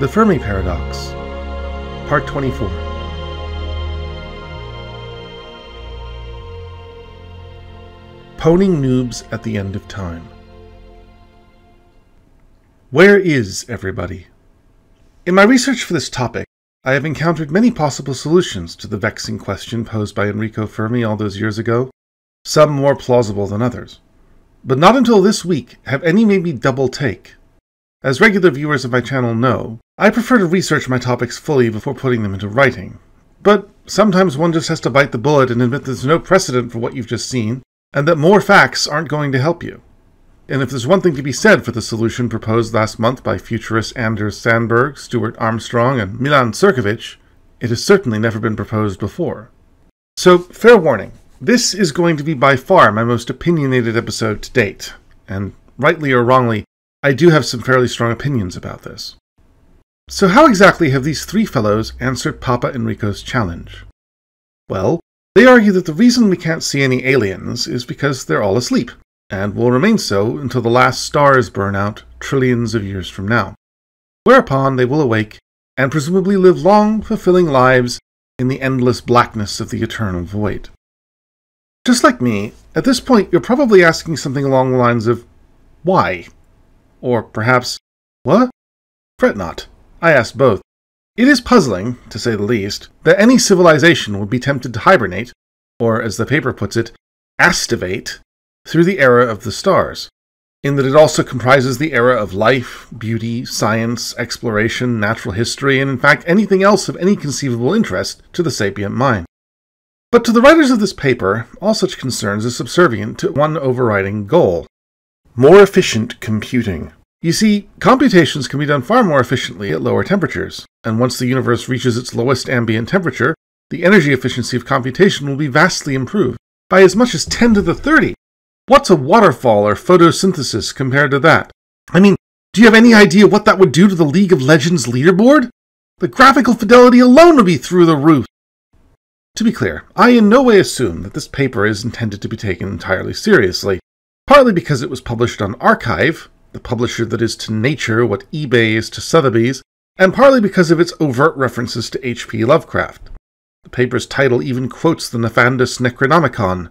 The Fermi Paradox, Part 24. Pwning noobs at the end of time. Where is everybody? In my research for this topic, I have encountered many possible solutions to the vexing question posed by Enrico Fermi all those years ago, some more plausible than others. But not until this week have any made me double take. As regular viewers of my channel know, I prefer to research my topics fully before putting them into writing. But sometimes one just has to bite the bullet and admit there's no precedent for what you've just seen, and that more facts aren't going to help you. And if there's one thing to be said for the solution proposed last month by futurists Anders Sandberg, Stuart Armstrong, and Milan Cirkovic, it has certainly never been proposed before. So, fair warning, this is going to be by far my most opinionated episode to date, and rightly or wrongly, I do have some fairly strong opinions about this. So, how exactly have these three fellows answered Papa Enrico's challenge? Well, they argue that the reason we can't see any aliens is because they're all asleep, and will remain so until the last stars burn out trillions of years from now. Whereupon they will awake and presumably live long, fulfilling lives in the endless blackness of the eternal void. Just like me, at this point you're probably asking something along the lines of, why? Or perhaps, what? Fret not. I ask both. It is puzzling, to say the least, that any civilization would be tempted to hibernate, or as the paper puts it, aestivate, through the era of the stars, in that it also comprises the era of life, beauty, science, exploration, natural history, and in fact anything else of any conceivable interest to the sapient mind. But to the writers of this paper, all such concerns are subservient to one overriding goal more efficient computing. You see, computations can be done far more efficiently at lower temperatures, and once the universe reaches its lowest ambient temperature, the energy efficiency of computation will be vastly improved, by as much as 10 to the 30. What's a waterfall or photosynthesis compared to that? I mean, do you have any idea what that would do to the League of Legends leaderboard? The graphical fidelity alone would be through the roof. To be clear, I in no way assume that this paper is intended to be taken entirely seriously, partly because it was published on arXiv, the publisher that is to nature what eBay is to Sotheby's, and partly because of its overt references to H.P. Lovecraft. The paper's title even quotes the Nefandus Necronomicon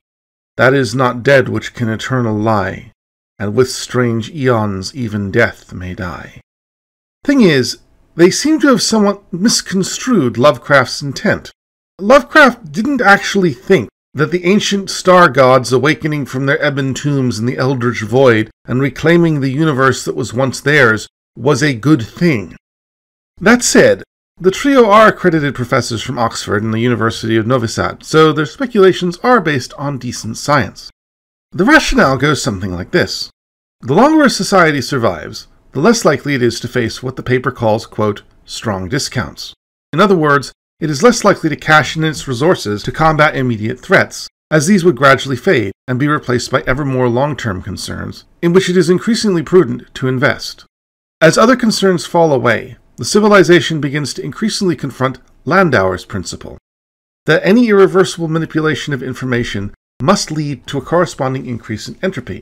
That is not dead which can eternal lie, and with strange eons even death may die. Thing is, they seem to have somewhat misconstrued Lovecraft's intent. Lovecraft didn't actually think that the ancient star gods awakening from their ebon tombs in the eldritch void and reclaiming the universe that was once theirs was a good thing. That said, the trio are accredited professors from Oxford and the University of Novi Sad, so their speculations are based on decent science. The rationale goes something like this. The longer a society survives, the less likely it is to face what the paper calls, quote, strong discounts. In other words, it is less likely to cash in its resources to combat immediate threats, as these would gradually fade and be replaced by ever more long term concerns, in which it is increasingly prudent to invest. As other concerns fall away, the civilization begins to increasingly confront Landauer's principle that any irreversible manipulation of information must lead to a corresponding increase in entropy.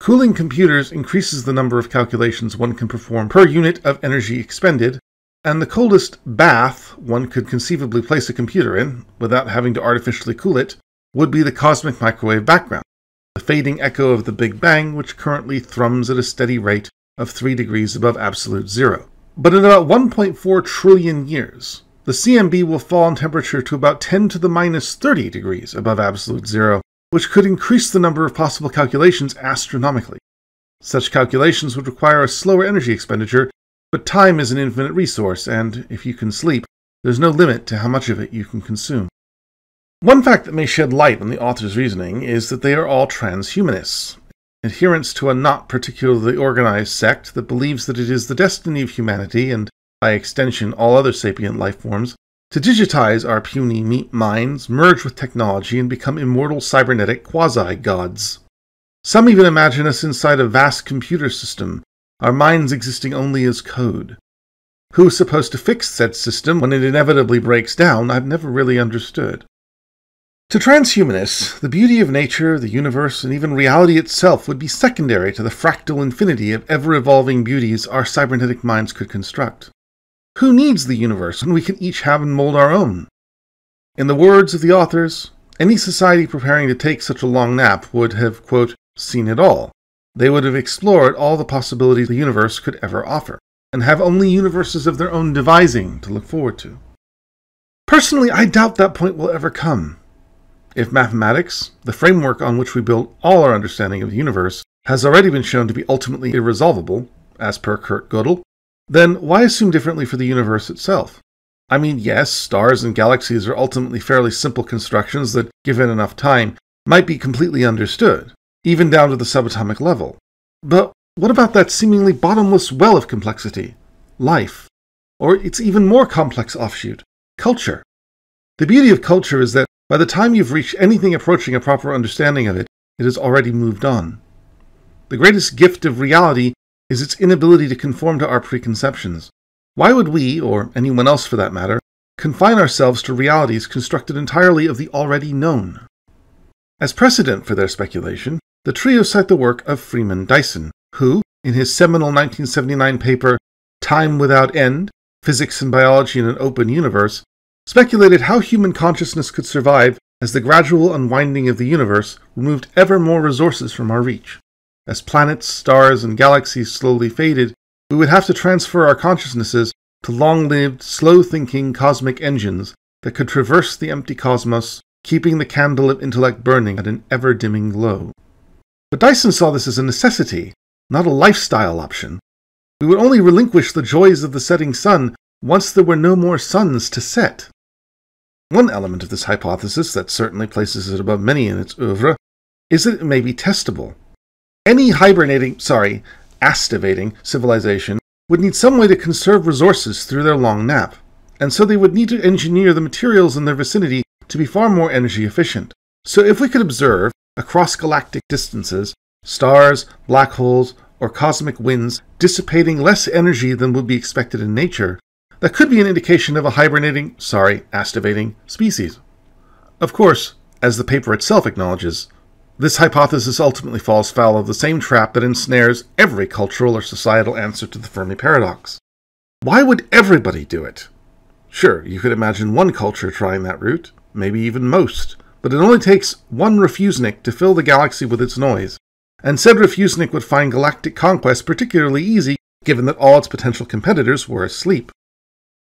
Cooling computers increases the number of calculations one can perform per unit of energy expended, and the coldest bath one could conceivably place a computer in, without having to artificially cool it, would be the cosmic microwave background, the fading echo of the Big Bang, which currently thrums at a steady rate of 3 degrees above absolute zero. But in about 1.4 trillion years, the CMB will fall in temperature to about 10 to the minus 30 degrees above absolute zero, which could increase the number of possible calculations astronomically. Such calculations would require a slower energy expenditure but time is an infinite resource, and if you can sleep, there's no limit to how much of it you can consume. One fact that may shed light on the author's reasoning is that they are all transhumanists, adherents to a not particularly organized sect that believes that it is the destiny of humanity, and by extension all other sapient life forms, to digitize our puny meat minds, merge with technology, and become immortal cybernetic quasi gods. Some even imagine us inside a vast computer system our minds existing only as code. Who's supposed to fix said system when it inevitably breaks down, I've never really understood. To transhumanists, the beauty of nature, the universe, and even reality itself would be secondary to the fractal infinity of ever evolving beauties our cybernetic minds could construct. Who needs the universe when we can each have and mold our own? In the words of the authors, any society preparing to take such a long nap would have, quote, seen it all. They would have explored all the possibilities the universe could ever offer, and have only universes of their own devising to look forward to. Personally, I doubt that point will ever come. If mathematics, the framework on which we build all our understanding of the universe, has already been shown to be ultimately irresolvable, as per Kurt Gödel, then why assume differently for the universe itself? I mean, yes, stars and galaxies are ultimately fairly simple constructions that, given enough time, might be completely understood, even down to the subatomic level. But what about that seemingly bottomless well of complexity? Life. Or its even more complex offshoot, culture. The beauty of culture is that by the time you've reached anything approaching a proper understanding of it, it has already moved on. The greatest gift of reality is its inability to conform to our preconceptions. Why would we, or anyone else for that matter, confine ourselves to realities constructed entirely of the already known? As precedent for their speculation, the trio cite the work of Freeman Dyson, who, in his seminal 1979 paper Time Without End Physics and Biology in an Open Universe, speculated how human consciousness could survive as the gradual unwinding of the universe removed ever more resources from our reach. As planets, stars, and galaxies slowly faded, we would have to transfer our consciousnesses to long lived, slow thinking cosmic engines that could traverse the empty cosmos, keeping the candle of intellect burning at an ever dimming glow. But Dyson saw this as a necessity, not a lifestyle option. We would only relinquish the joys of the setting sun once there were no more suns to set. One element of this hypothesis that certainly places it above many in its oeuvre is that it may be testable. Any hibernating, sorry, aestivating civilization would need some way to conserve resources through their long nap, and so they would need to engineer the materials in their vicinity to be far more energy efficient. So if we could observe, across galactic distances, stars, black holes, or cosmic winds dissipating less energy than would be expected in nature, that could be an indication of a hibernating, sorry, aestivating species. Of course, as the paper itself acknowledges, this hypothesis ultimately falls foul of the same trap that ensnares every cultural or societal answer to the Fermi paradox. Why would everybody do it? Sure, you could imagine one culture trying that route, maybe even most, but it only takes one refusenik to fill the galaxy with its noise, and said refusenik would find galactic conquest particularly easy given that all its potential competitors were asleep.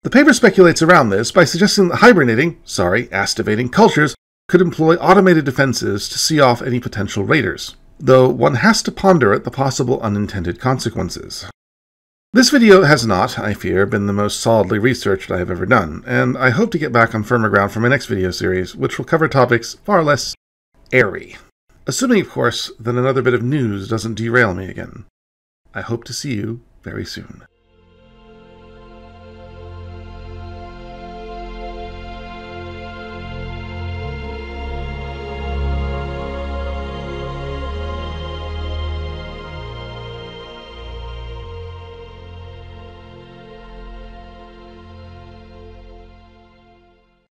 The paper speculates around this by suggesting that hibernating, sorry, aestivating cultures could employ automated defenses to see off any potential raiders, though one has to ponder at the possible unintended consequences. This video has not, I fear, been the most solidly researched I have ever done, and I hope to get back on firmer ground for my next video series, which will cover topics far less airy. Assuming, of course, that another bit of news doesn't derail me again. I hope to see you very soon.